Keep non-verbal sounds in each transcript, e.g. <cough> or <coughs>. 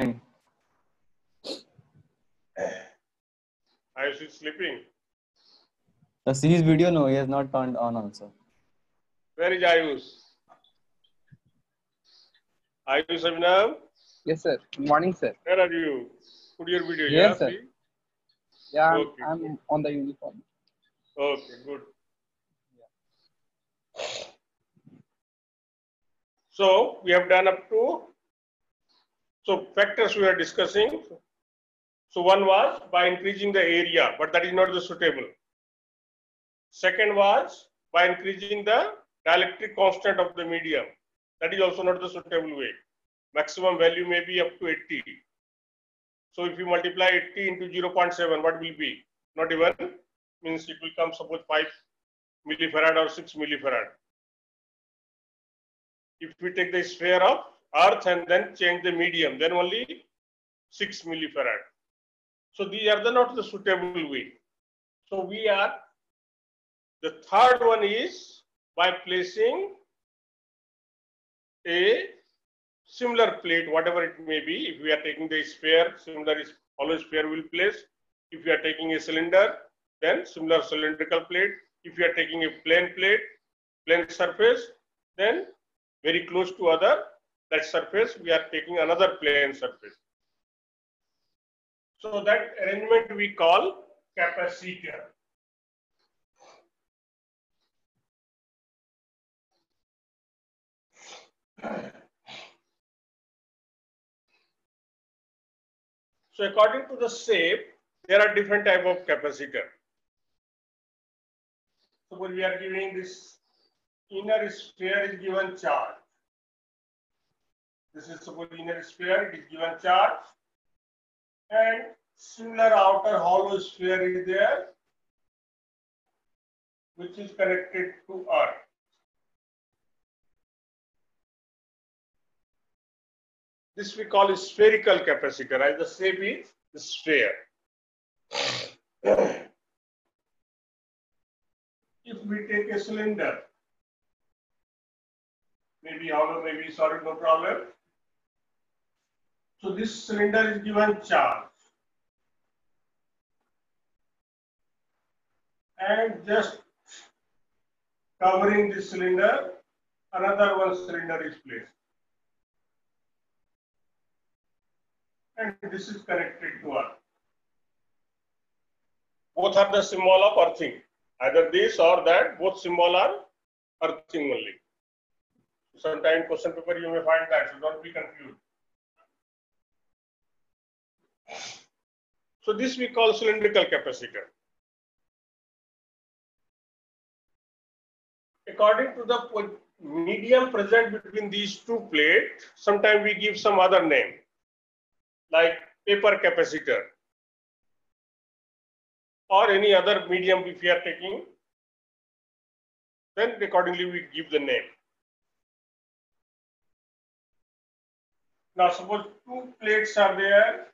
fine. Ayush is sleeping. The sees video, no, he has not turned on also. Where is Ayush? Ayush Abhinav, Yes, sir. Good morning, sir. where are you? Put your video. Yes, yeah, sir. see? Yeah, I'm, Okay, I'm on the uniform. Okay, good. So we have done up to, so factors we are discussing. So one was by increasing the area, but that is not the suitable. Second was by increasing the dielectric constant of the medium. That is also not the suitable way. Maximum value may be up to 80. So if you multiply 80 into 0.7, what will be? Not even, means it will come suppose 5 millifarad or 6 millifarad. If we take the sphere of earth and then change the medium, then only 6 millifarad. So these are the not the suitable way. So we are, the third one is by placing a similar plate, whatever it may be. If we are taking the sphere, similar is hollow sphere will place. If we are taking a cylinder, then similar cylindrical plate. If you are taking a plane plate, plane surface, then very close to other that surface, we are taking another plane surface. So that arrangement we call capacitor. So according to the shape, there are different type of capacitor. Suppose we are giving this inner sphere is given charge. This is suppose inner sphere, it is given charge. And similar outer hollow sphere is there, which is connected to earth. This we call a spherical capacitor as the same is the sphere. if we take a cylinder, maybe hollow, maybe solid, no problem. So this cylinder is given charge. And just covering this cylinder, another one cylinder is placed. And this is connected to earth. Both are the symbol of earthing. Either this or that, both symbol are earthing only. Sometimes question paper you may find that, so don't be confused. So this we call cylindrical capacitor. According to the medium present between these two plates, sometimes we give some other name, like paper capacitor or any other medium if we are taking, then accordingly we give the name. Now suppose two plates are there.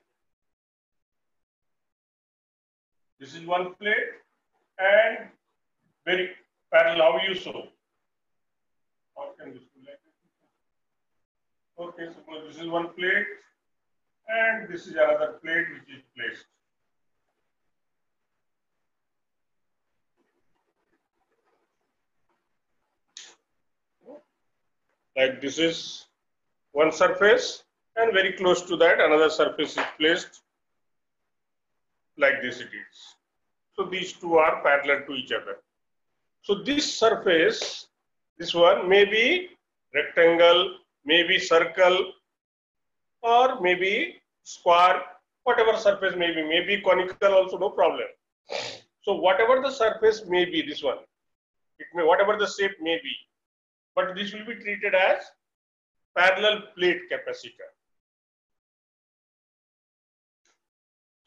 This is one plate and very parallel. How you show? How can this be like? Okay, suppose this is one plate and this is another plate which is placed. Like this is one surface and very close to that another surface is placed like this it is. So these two are parallel to each other. So this surface, this one may be rectangle, maybe circle, or maybe square, whatever surface may be, maybe conical also, no problem. So whatever the surface may be, this one, it may, whatever the shape may be, but this will be treated as parallel plate capacitor.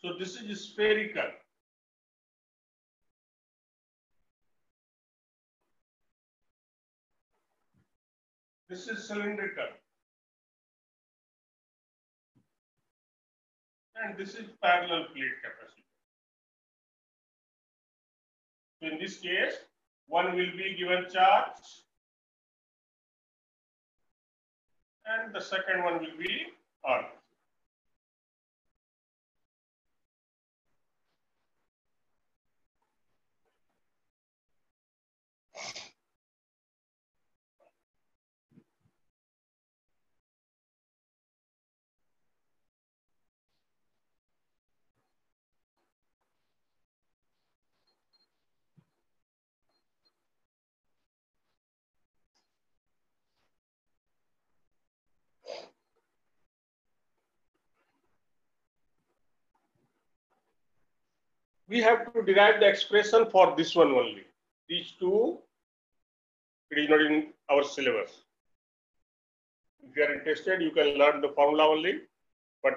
So this is spherical. This is cylindrical. And this is parallel plate capacitor. So in this case, one will be given charge and the second one will be earth. We have to derive the expression for this one only. These two, it is not in our syllabus. If you are interested, you can learn the formula only, but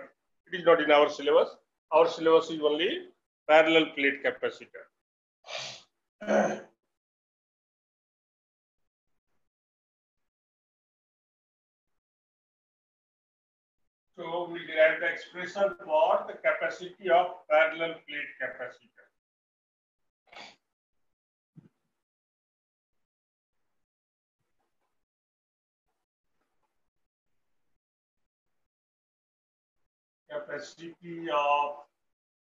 it is not in our syllabus. Our syllabus is only parallel plate capacitor. <clears throat> So we derive the expression for the capacity of parallel plate capacitor. Capacity of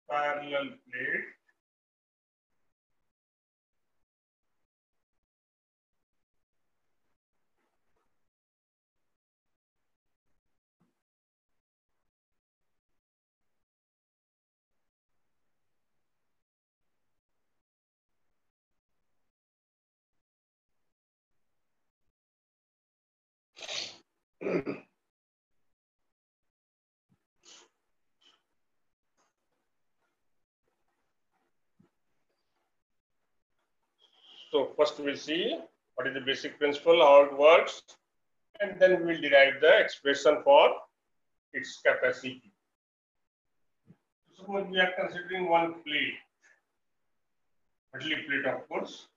parallel plate <clears throat> So first we'll see what is the basic principle, how it works, and then we'll derive the expression for its capacity. Suppose we are considering one plate, metallic plate of course.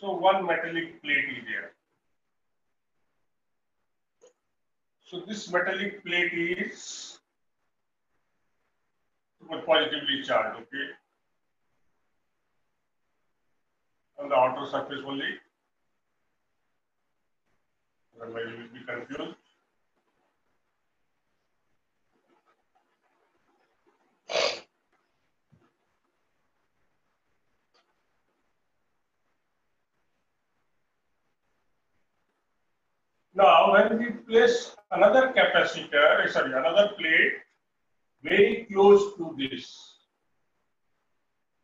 So one metallic plate is there. So this metallic plate is positively charged, okay? on the outer surface only. Otherwise, you will be confused. When we place another capacitor, eh, sorry, another plate very close to this,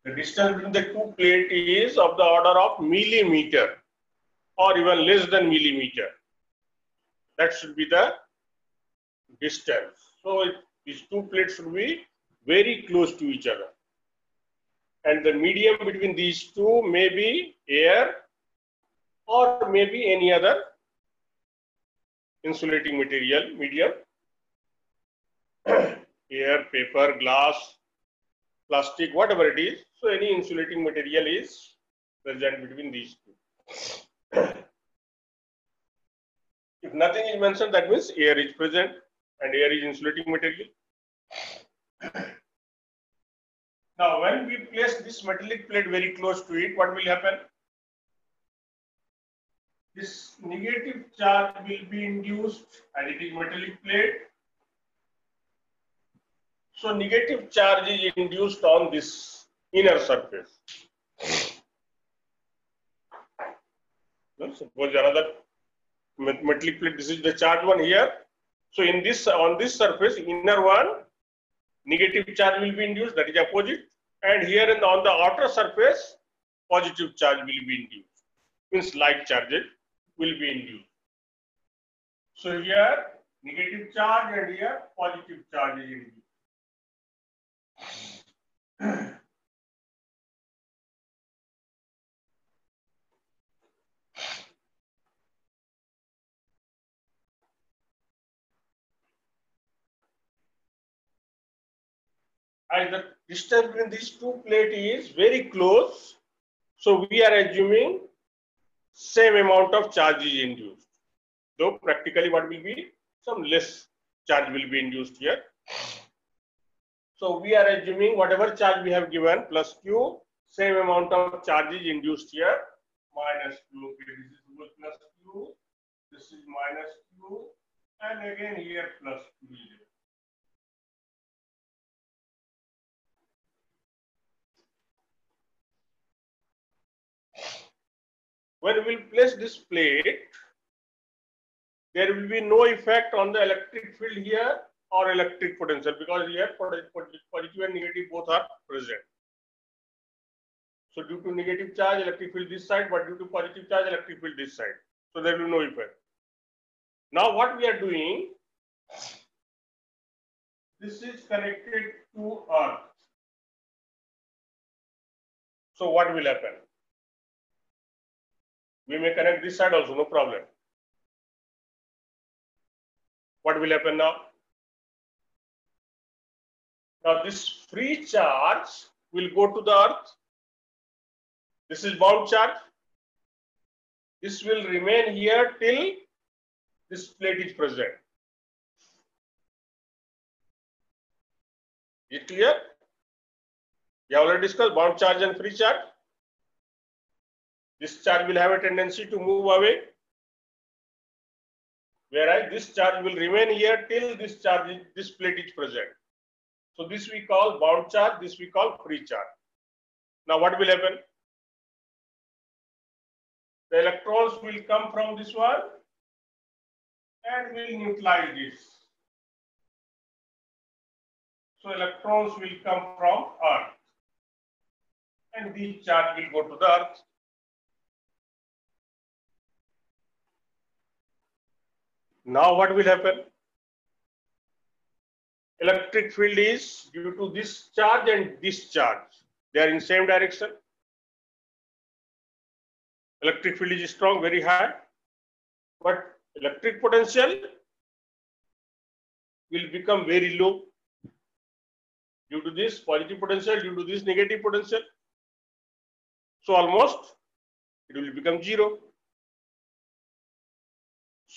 the distance between the two plate is of the order of millimeter or even less than millimeter. That should be the distance. So it, these two plates should be very close to each other. And the medium between these two may be air or maybe any other insulating material, medium, <clears throat> air, paper, glass, plastic, whatever it is. So any insulating material is present between these two. <clears throat> if nothing is mentioned, that means air is present and air is insulating material. <clears throat> now, when we place this metallic plate very close to it, what will happen? This negative charge will be induced and it is metallic plate so negative charge is induced on this inner surface. suppose another metallic plate, this is the charge one here. So in this, on this surface, inner one, negative charge will be induced, that is opposite. And here the, on the outer surface, positive charge will be induced. Means like charges will be induced. So here, negative charge and here, positive charge is induced. and the distance between these two plates is very close. So we are assuming same amount of charge is induced. Though practically what will be some less charge will be induced here. So we are assuming whatever charge we have given plus Q, same amount of charge is induced here minus Q. Okay, this is plus Q, this is minus Q, and again here plus Q. When we will place this plate, there will be no effect on the electric field here or electric potential because here positive and negative both are present. So due to negative charge, electric field this side, but due to positive charge, electric field this side. So there will be no effect. Now what we are doing, this is connected to earth. So what will happen? We may connect this side also, no problem. What will happen now? Now this free charge will go to the earth. This is bound charge. This will remain here till this plate is present. Is it clear? We have already discussed bound charge and free charge. This charge will have a tendency to move away, whereas this charge will remain here till this charge, this plate is present. So this we call bound charge, this we call free charge. Now what will happen? The electrons will come from this one and will neutralize this. So electrons will come from earth and this charge will go to the earth. Now what will happen? Electric field is due to this charge and this charge. They are in same direction. Electric field is strong, very high. But electric potential will become very low due to this positive potential, due to this negative potential. So almost it will become zero.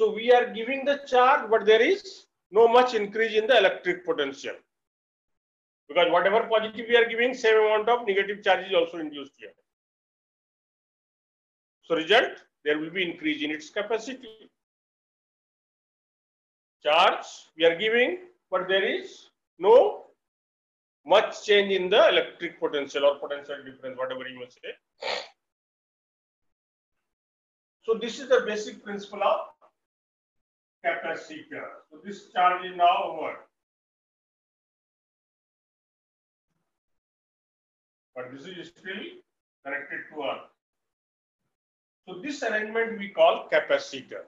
So we are giving the charge, but there is no much increase in the electric potential. Because whatever positive we are giving, same amount of negative charge is also induced here. So result, there will be increase in its capacity. Charge we are giving, but there is no much change in the electric potential or potential difference, whatever you may say. So this is the basic principle of capacitor. So this charge is now over. But this is still connected to earth. So this arrangement we call capacitor.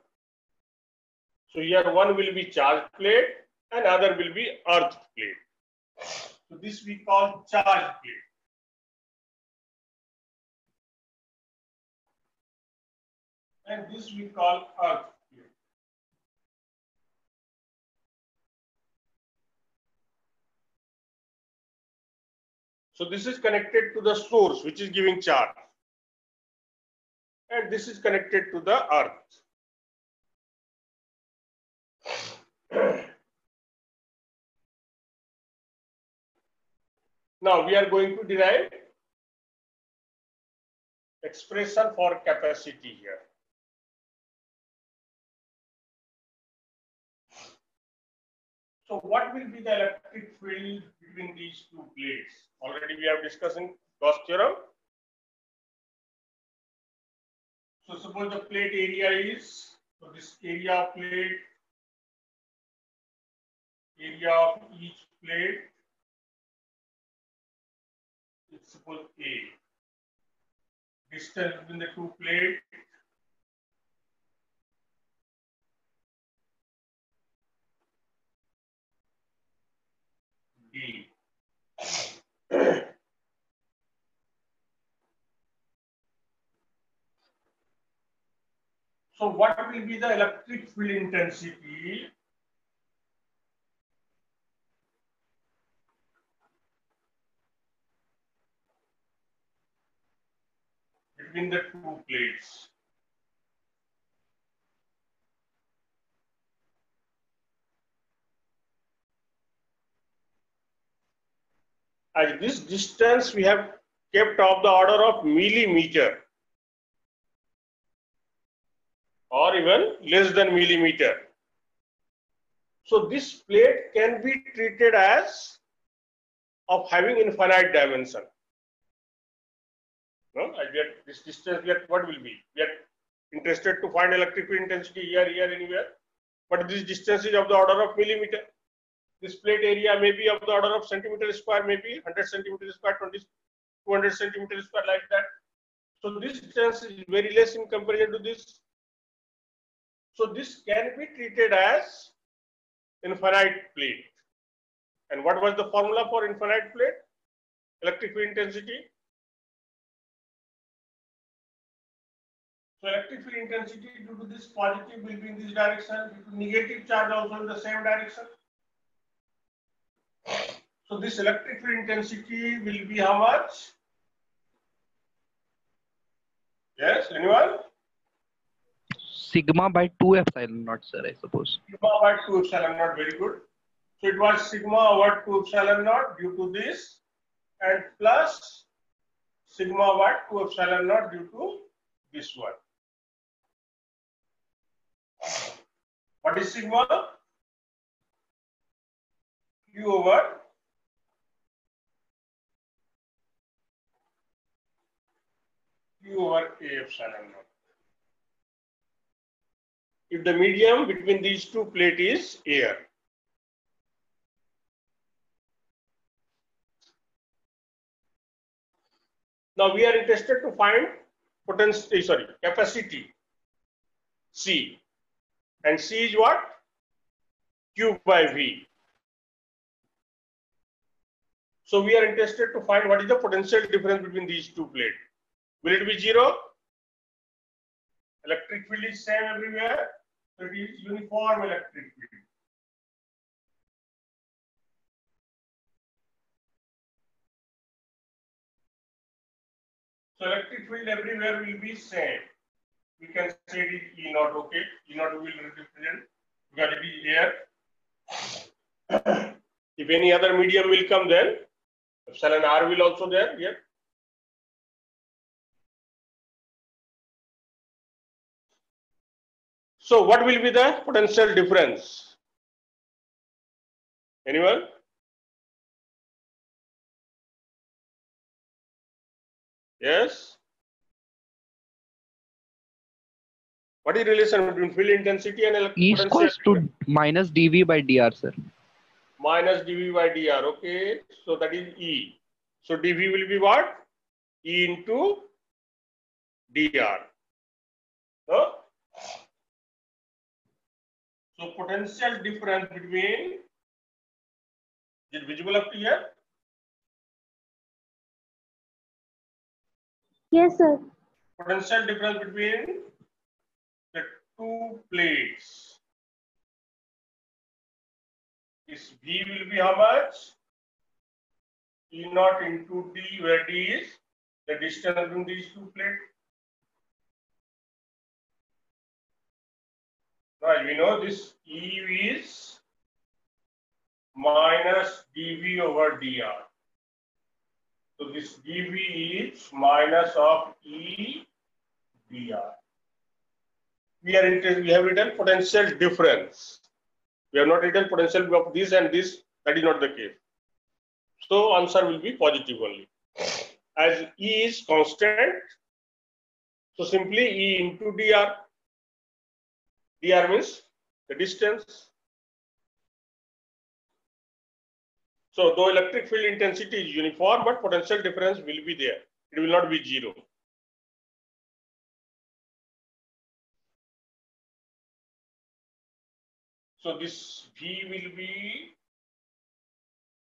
So here one will be charge plate and other will be earth plate. So this we call charge plate. And this we call earth So this is connected to the source which is giving charge. And this is connected to the earth. <clears throat> Now we are going to derive expression for capacity here. So what will be the electric field between these two plates? Already we have discussed in Gauss theorem. So suppose the plate area is, so this area of plate, area of each plate is suppose A. Distance between the two plates <clears throat> So what will be the electric field intensity between the two plates? At this distance, we have kept of the order of millimeter or even less than millimeter. So this plate can be treated as of having infinite dimension. No, we are this distance, we are, what will be? We are interested to find electric field intensity here, here, anywhere. But this distance is of the order of millimeter. This plate area may be of the order of centimeter square, maybe 100 centimeter square, 20, 200 centimeter square, like that. So this distance is very less in comparison to this. So this can be treated as infinite plate. And what was the formula for infinite plate? Electric field intensity? So electric field intensity due to this positive will be in this direction, due to negative charge also in the same direction. So this electric field intensity will be how much? Yes, anyone? Sigma by 2 epsilon naught, sir, I suppose. Sigma over 2 epsilon naught, very good. So it was sigma over 2 epsilon naught due to this and plus sigma over 2 epsilon naught due to this one. What is sigma? Q over Q over A epsilon naught. If the medium between these two plates is air. Now we are interested to find potential, eh, sorry, capacity C. And C is what? Q by V. So we are interested to find what is the potential difference between these two plates. Will it be zero? Electric field is same everywhere. So it is uniform electric field. So electric field everywhere will be same. We can say it is E naught, okay? E naught will represent because it is air. if any other medium will come then, epsilon R will also there, yeah. So what will be the potential difference? Anyone? Yes. What is the relation between field intensity and electric E potential equals to minus dV by dr, sir. minus dV by dr. Okay, so that is E. So dV will be what? E into dr. No? So potential difference between is it visible up to here? Yes, sir. Potential difference between the two plates is V will be how much? E naught into D, where D is the distance between these two plates. Now we know this E is minus dV over dr. So this dV is minus of E dr. We are interested, we have written potential difference. We have not written potential of this and this. That is not the case. So answer will be positive only. As E is constant, so simply E into dr. dr means the distance. So though electric field intensity is uniform, but potential difference will be there. It will not be zero. So this V will be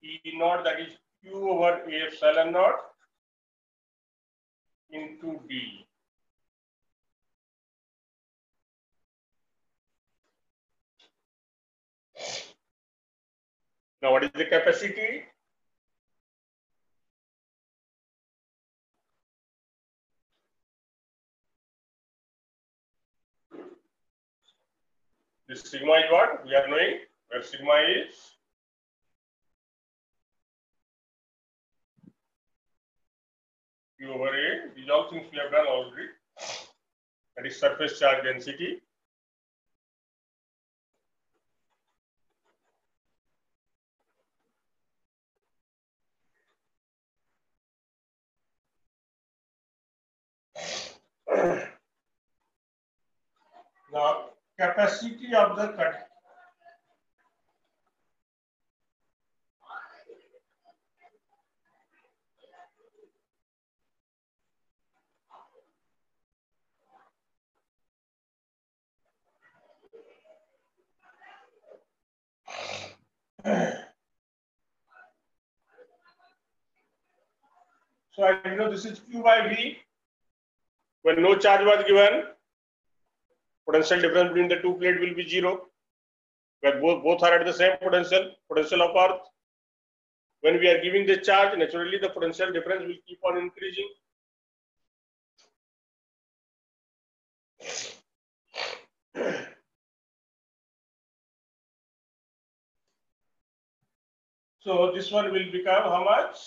E naught that is Q over A epsilon naught into D. Now what is the capacity? This sigma is what? We are knowing where sigma is. Q over A. These all things we have done already. That is surface charge density. Now, capacity of the cut. So I know this is Q by V. When no charge was given, potential difference between the two plate will be zero. Where both, both are at the same potential, potential of earth. When we are giving the charge, naturally the potential difference will keep on increasing. So this one will become how much?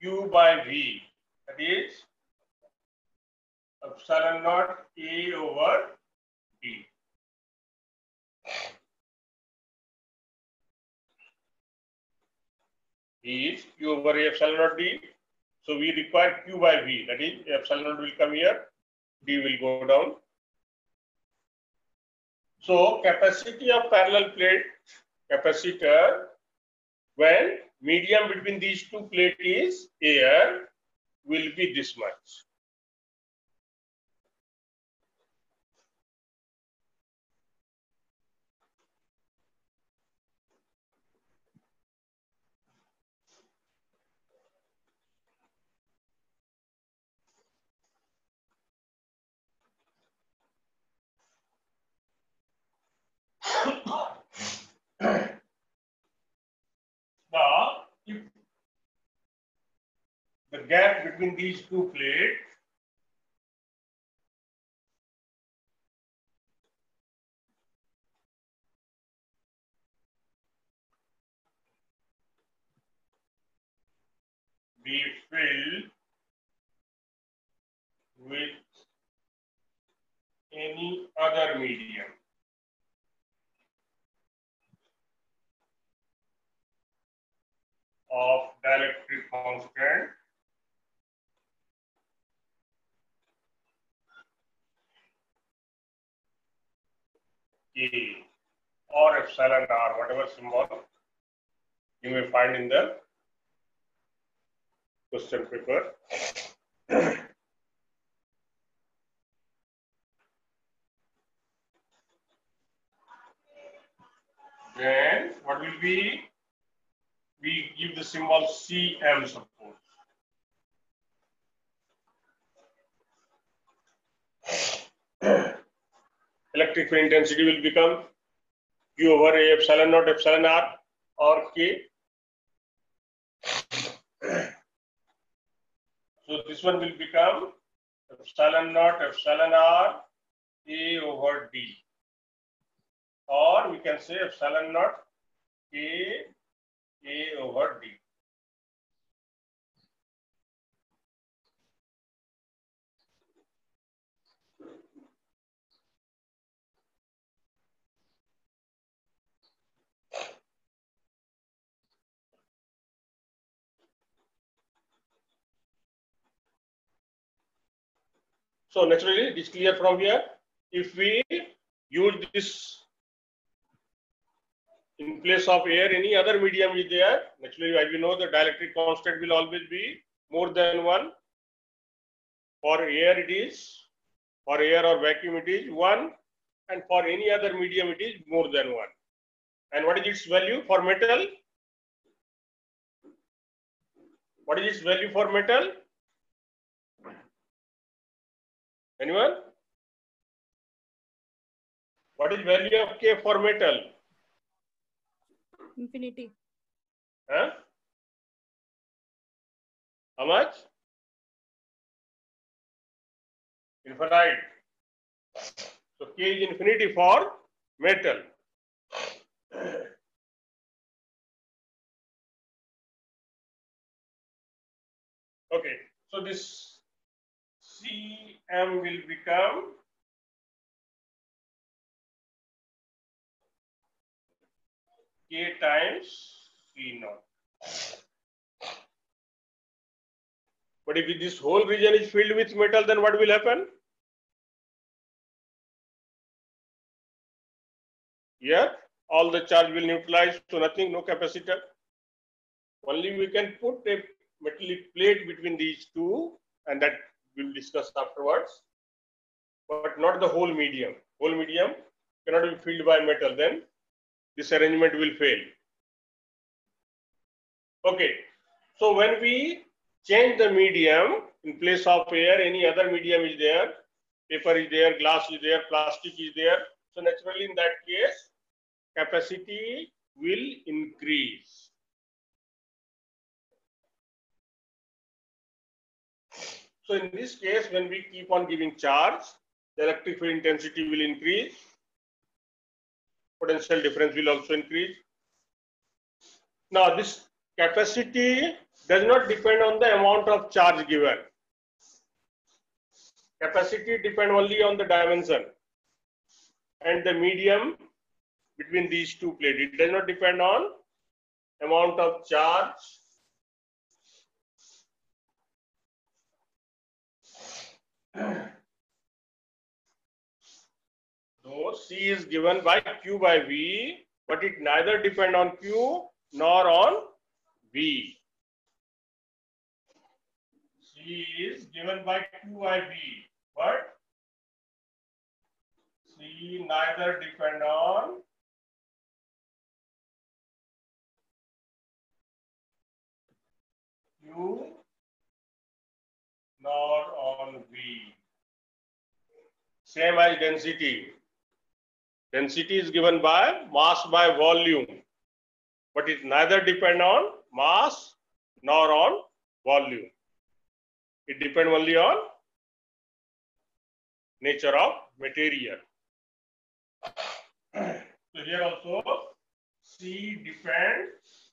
Q by V. That is epsilon naught A over D. is Q over epsilon naught D. So we require Q by V. That is epsilon naught will come here, D will go down. So capacity of parallel plate capacitor when medium between these two plates is air will be this much. Now, if the gap between these two plates be filled with any other medium. Of dielectric constant K or epsilon R, whatever symbol you may find in the question paper. <coughs> then what will be we give the symbol CM suppose. <clears throat> Electric field intensity will become Q over A epsilon naught epsilon R or K. <clears throat> So this one will become epsilon naught epsilon R A over D. Or we can say epsilon naught A a over D. So naturally, it is clear from here. If we use this in place of air, any other medium is there. Naturally, as we know, the dielectric constant will always be more than one. For air, it is, for air or vacuum, it is one. And for any other medium, it is more than one. And what is its value for metal? What is its value for metal? Anyone? What is value of K for metal? Infinity. Huh? How much? Infinite. So K is infinity for metal. Okay, so this CM will become K times C naught. But if this whole region is filled with metal, then what will happen? Here, all the charge will neutralize, so nothing, no capacitor. Only we can put a metallic plate between these two, and that we'll discuss afterwards. But not the whole medium. Whole medium cannot be filled by metal, then this arrangement will fail. Okay, so when we change the medium in place of air, any other medium is there, paper is there, glass is there, plastic is there. So naturally in that case, capacity will increase. So in this case, when we keep on giving charge, the electric field intensity will increase. Potential difference will also increase. Now this capacity does not depend on the amount of charge given. Capacity depend only on the dimension and the medium between these two plates. It does not depend on amount of charge So C is given by Q by V, but it neither depend on Q nor on V. C is given by Q by V, but C neither depend on Q nor on V. Same as density. Density is given by mass by volume, but it neither depend on mass nor on volume. It depend only on nature of material. So here also C depends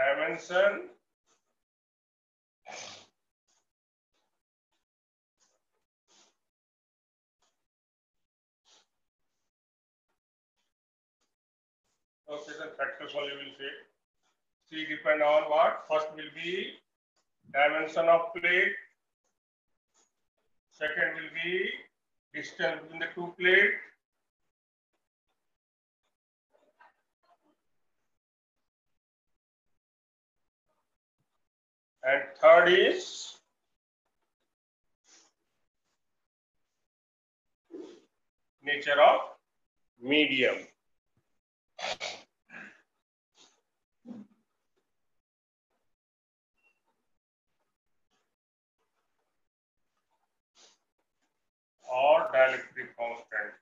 dimension Okay, then factors only will say. C depend on what? First will be dimension of plate. Second will be distance between the two plate. And third is nature of medium. or dielectric constant.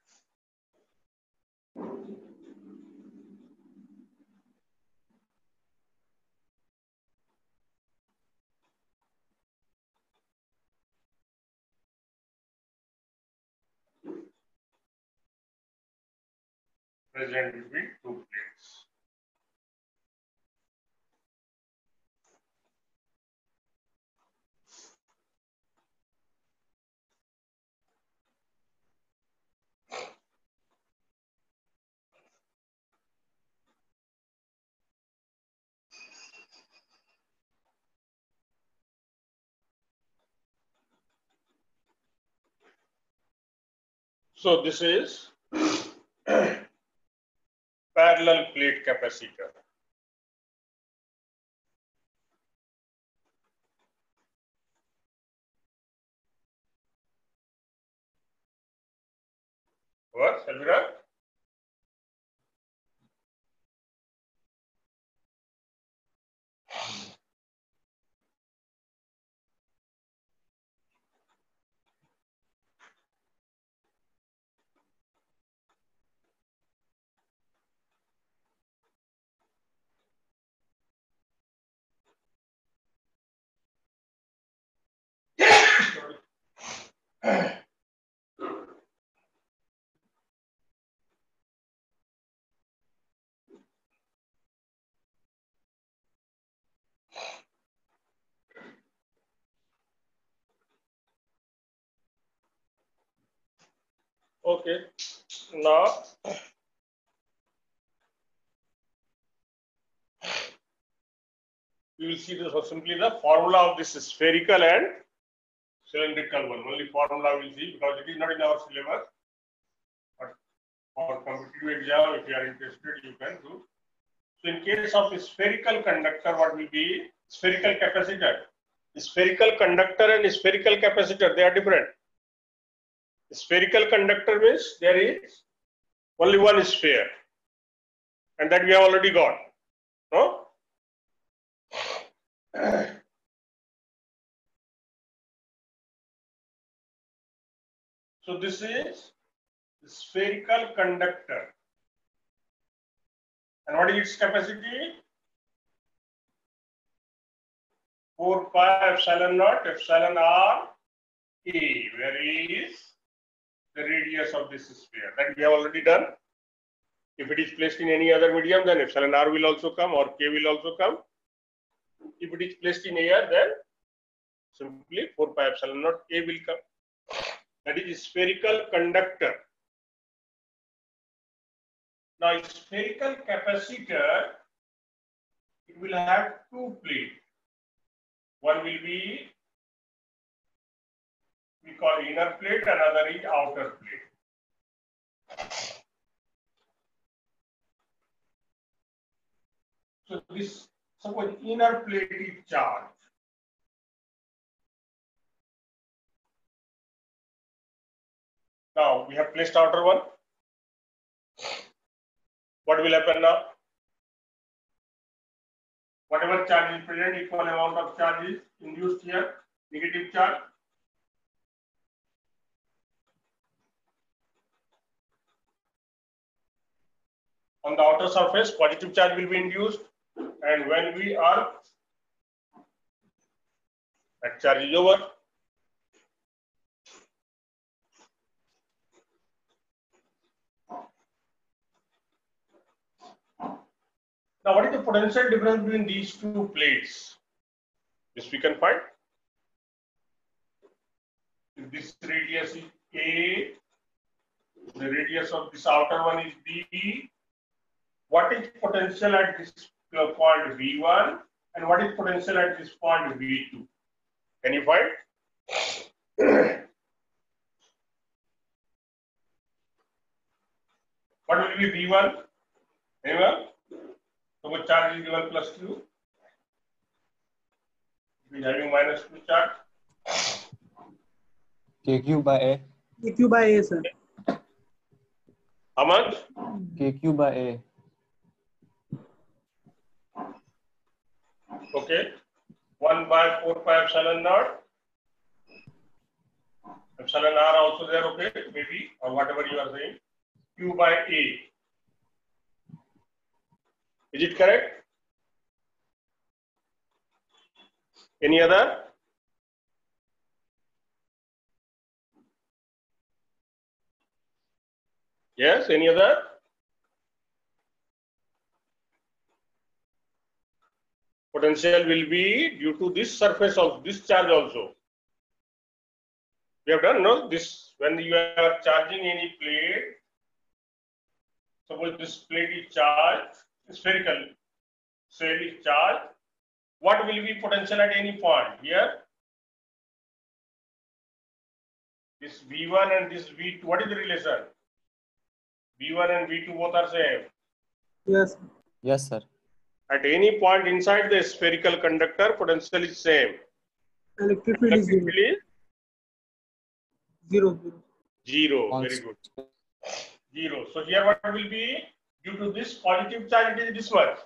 Present between two plates. So this is <clears throat> parallel plate capacitor. What, Selvira? Okay, now we will see this simply the formula of this spherical and cylindrical one. Only formula we will see because it is not in our syllabus. But for competitive exam, if you are interested, you can do. So in case of spherical conductor, what will be spherical capacitor? Spherical conductor and spherical capacitor, they are different. Spherical conductor means there is only one sphere. And that we have already got. No? So this is spherical conductor. And what is its capacity? 4 pi epsilon naught epsilon r a, where is the radius of this sphere. That we have already done. If it is placed in any other medium, then epsilon r will also come or k will also come. If it is placed in air, then simply 4 pi epsilon naught a will come. That is spherical conductor. Now, spherical capacitor, it will have two plates. One will be, we call inner plate, another is outer plate. So this, suppose inner plate is charged. Now we have placed outer one. What will happen now? Whatever charge is present, equal amount of charge is induced here, negative charge. On the outer surface, positive charge will be induced. And when we are, that charge is over. Now, what is the potential difference between these two plates? This we can find. If this radius is A, the radius of this outer one is B. What is potential at this uh, point V1 and what is potential at this point V2? Can you find? <coughs> what will be V1? Anyone? So what charge is given plus Q? We having minus Q charge. KQ by A. KQ by A, sir. How much? KQ by A. Okay. 1 by 4 pi epsilon naught. Epsilon r also there, okay, maybe, or whatever you are saying. Q by A. Is it correct? Any other? Yes, any other? Potential will be due to this surface of this charge also. We have done, no? This, when you are charging any plate, suppose this plate is charged, spherical cell is charged, what will be potential at any point here? This V1 and this V2, what is the relation? V1 and V2 both are same. Yes. Yes, sir. At any point inside the spherical conductor, potential is same. Electric field is Electric zero. field Zero. zero. zero. Very good. Zero. So here what will be? Due to this positive charge, it is this much.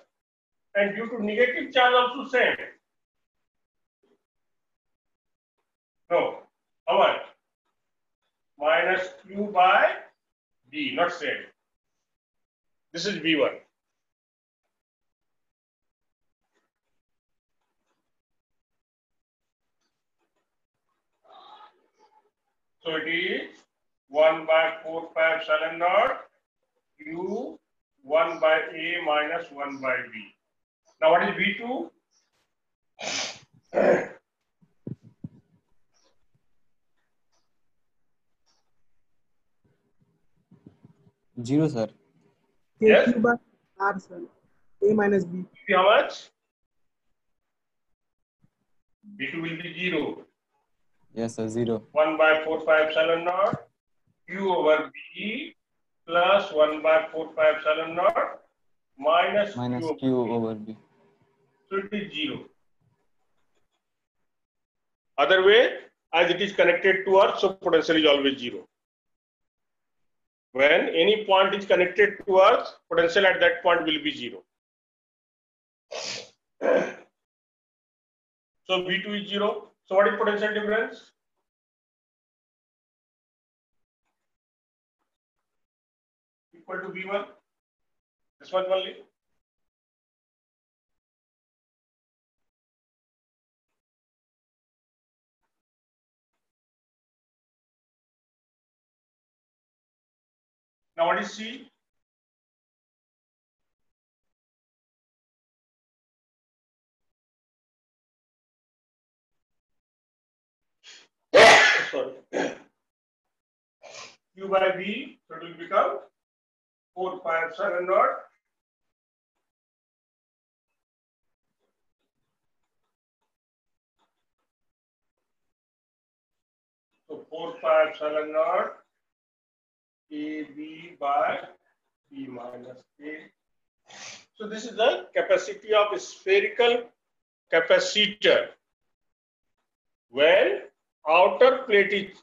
And due to negative charge also same. No. How much? Minus Q by B, not same. This is V1. So it is 1 by 4 pi epsilon naught Q 1 by A minus 1 by B. Now what is V2? Zero, sir. Yes. KQ by R, sir. A minus B. How much? V2 will be 0. Yes, sir. Zero. 1 by 4 pi epsilon naught Q over B plus 1 by 4 pi epsilon naught minus, Minus Q, Q over B. So it is 0. Other way, as it is connected to Earth, so potential is always 0. When any point is connected to Earth, potential at that point will be zero. <clears throat> So V2 is zero. So what is potential difference? Equal to V1. This much only. Now what is C? Sorry. Q by V, so it will become 4 pi epsilon naught. So 4 pi epsilon naught AB by B minus A. So this is the capacity of spherical capacitor when outer plate is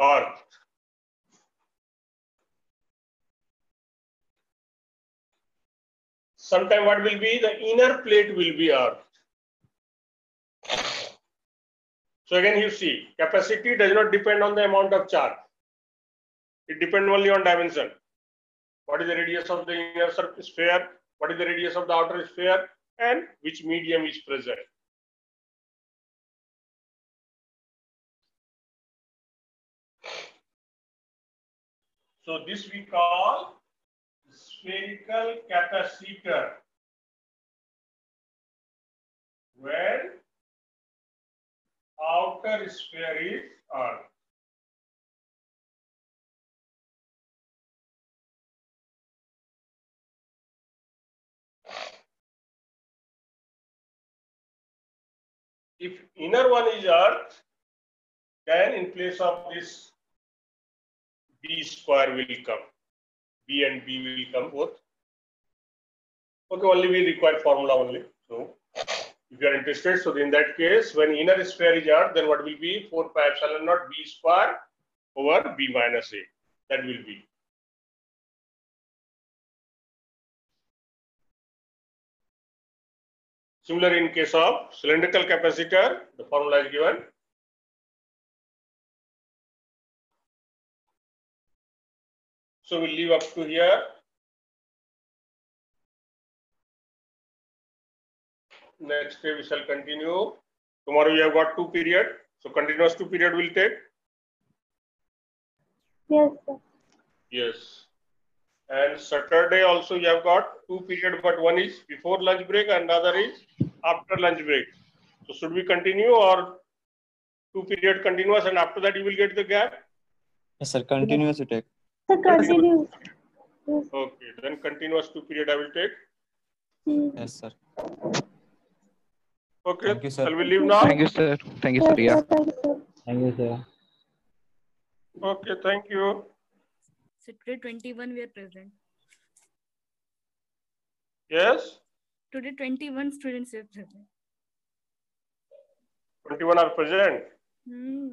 earth. Sometime what will be the inner plate will be earth. So again you see capacity does not depend on the amount of charge. It depends only on dimension. What is the radius of the inner sphere? What is the radius of the outer sphere? And which medium is present. So this we call spherical capacitor. Where outer sphere is earth. If inner one is earth, then in place of this B square will come. B and B will come both. Okay, only we require formula only. So if you are interested, so in that case, when inner sphere is earth, then what will be 4 pi epsilon naught B square over B minus A. That will be. Similar in case of cylindrical capacitor, the formula is given. So we'll leave up to here. Next day we shall continue. Tomorrow we have got two period. So continuous two period will take. Yes, sir. Yes. And Saturday also you have got two period, but one is before lunch break and other is after lunch break. So should we continue or two period continuous and after that you will get the gap? Yes, sir. Continuous you take. Sir, continue. Okay, then continuous two period I will take. Yes, sir. Okay, Thank you, sir. shall we leave now? Thank you, sir. Thank you, sir. Yeah. Thank you, sir. Thank you, sir. Okay, thank you. So today 21 we are present. Yes, Today 21 students were present. 21 are present. Hmm.